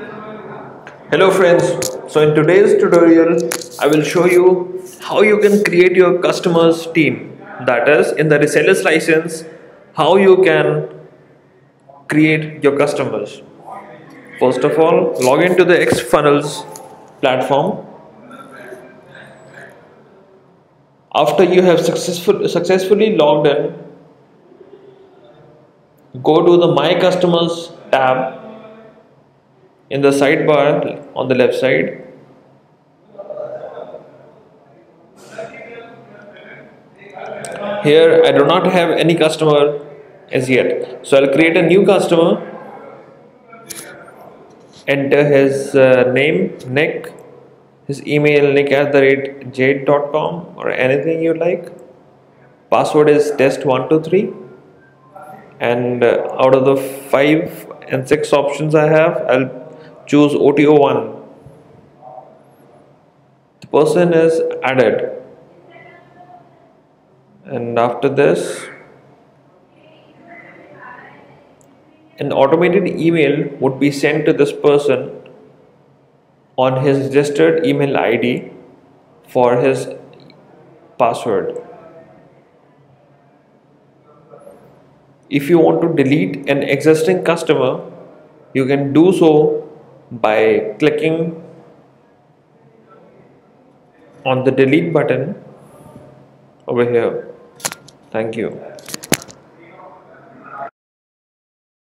Hello friends, so in today's tutorial I will show you how you can create your customers team that is in the resellers license how you can create your customers. First of all log into the Xfunnels platform. After you have successful, successfully logged in go to the my customers tab in the sidebar on the left side. Here I do not have any customer as yet. So I'll create a new customer. Enter his uh, name Nick. His email nick at the rate jade.com or anything you like. Password is test123 and uh, out of the five and six options I have I'll choose OTO1 the person is added and after this an automated email would be sent to this person on his registered email ID for his password. If you want to delete an existing customer, you can do so by clicking on the delete button over here. Thank you.